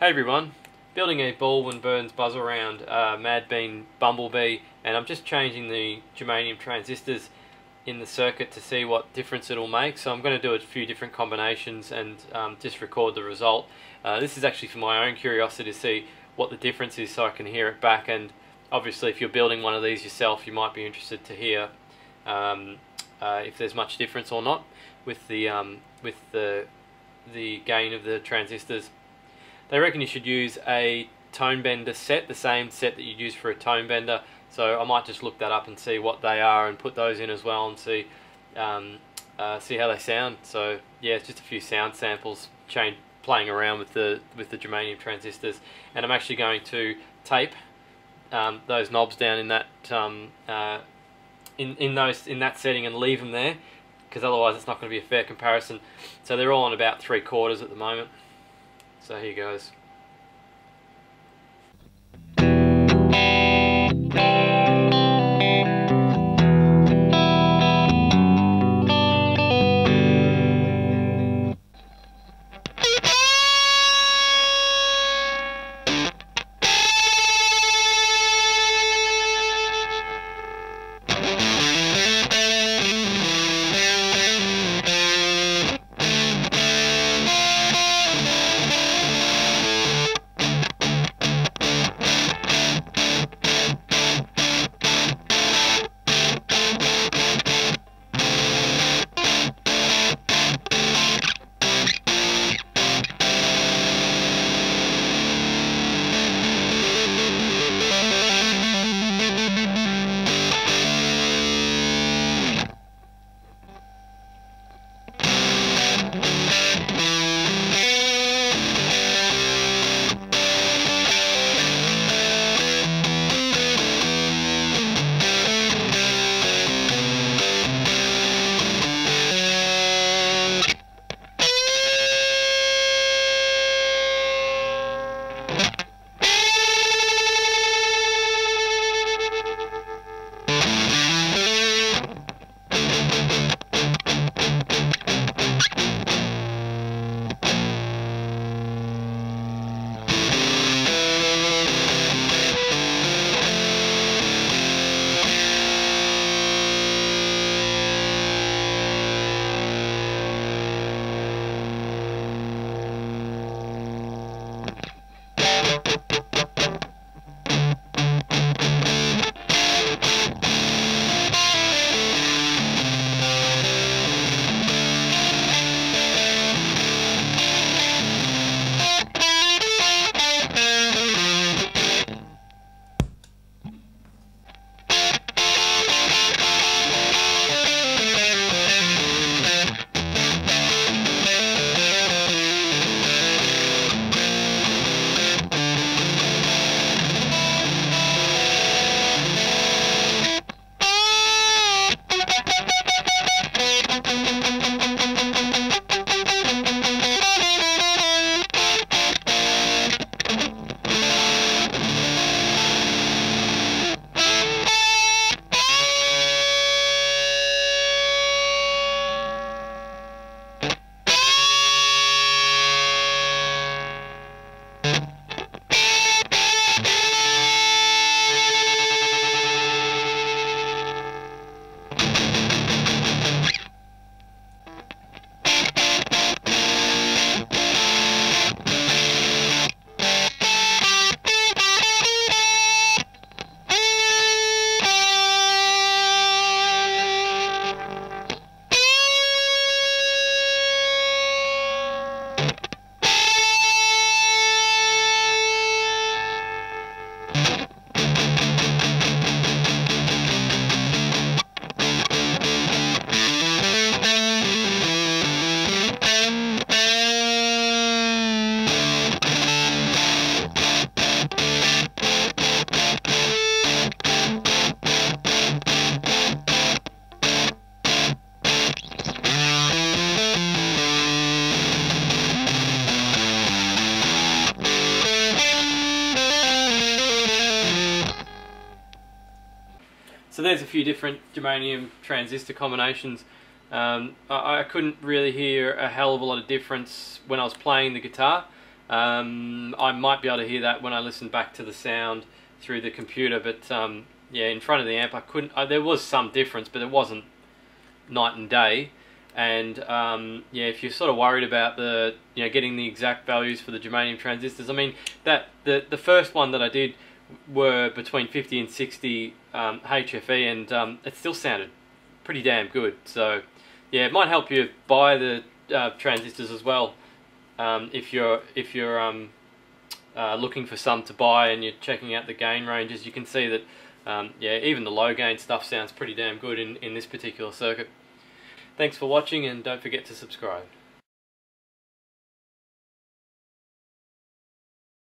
Hey everyone, building a Baldwin Burns Buzzaround. Uh, Madbean Bumblebee and I'm just changing the germanium transistors in the circuit to see what difference it'll make. So I'm going to do a few different combinations and um, just record the result. Uh, this is actually for my own curiosity to see what the difference is so I can hear it back. And obviously if you're building one of these yourself you might be interested to hear um, uh, if there's much difference or not with the um, with the the gain of the transistors they reckon you should use a tone bender set, the same set that you'd use for a tone bender. So I might just look that up and see what they are and put those in as well and see um, uh, see how they sound. So yeah, it's just a few sound samples chain playing around with the with the germanium transistors, and I'm actually going to tape um, those knobs down in that um, uh, in in those in that setting and leave them there because otherwise it's not going to be a fair comparison. So they're all on about three quarters at the moment. So here goes. So there's a few different germanium transistor combinations. Um, I, I, couldn't really hear a hell of a lot of difference when I was playing the guitar. Um, I might be able to hear that when I listen back to the sound through the computer, but um, yeah, in front of the amp, I couldn't. There was some difference, but it wasn't night and day. And um, yeah, if you're sort of worried about the you know getting the exact values for the germanium transistors, I mean that the the first one that I did were between 50 and 60 um, HFE, and um, it still sounded pretty damn good. So yeah, it might help you buy the uh, transistors as well um, if you're if you're um, uh, looking for some to buy and you're checking out the gain ranges. You can see that um, yeah, even the low gain stuff sounds pretty damn good in, in this particular circuit. Thanks for watching and don't forget to subscribe.